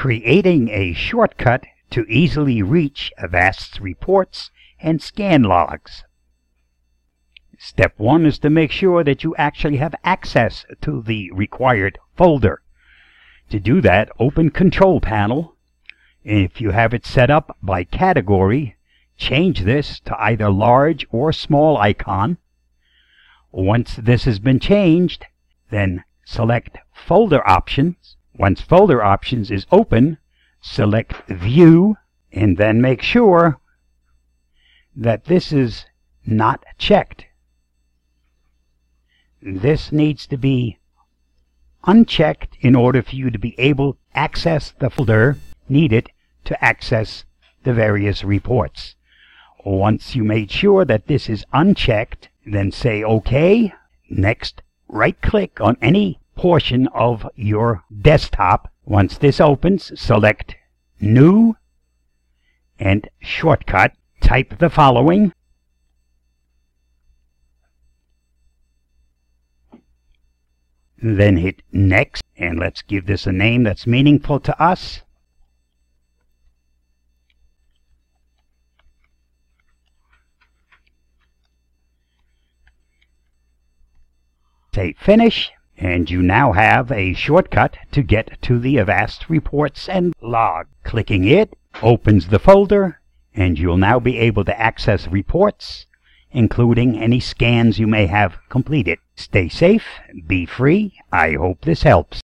creating a shortcut to easily reach Avast's reports and scan logs. Step 1 is to make sure that you actually have access to the required folder. To do that, open Control Panel. If you have it set up by category, change this to either large or small icon. Once this has been changed, then select Folder Options. Once Folder Options is open, select View, and then make sure that this is not checked. This needs to be unchecked in order for you to be able to access the folder needed to access the various reports. Once you made sure that this is unchecked, then say OK. Next, right click on any portion of your desktop. Once this opens, select New and Shortcut. Type the following. Then hit Next, and let's give this a name that's meaningful to us. Say Finish, and you now have a shortcut to get to the Avast reports and log. Clicking it opens the folder, and you'll now be able to access reports, including any scans you may have completed. Stay safe, be free. I hope this helps.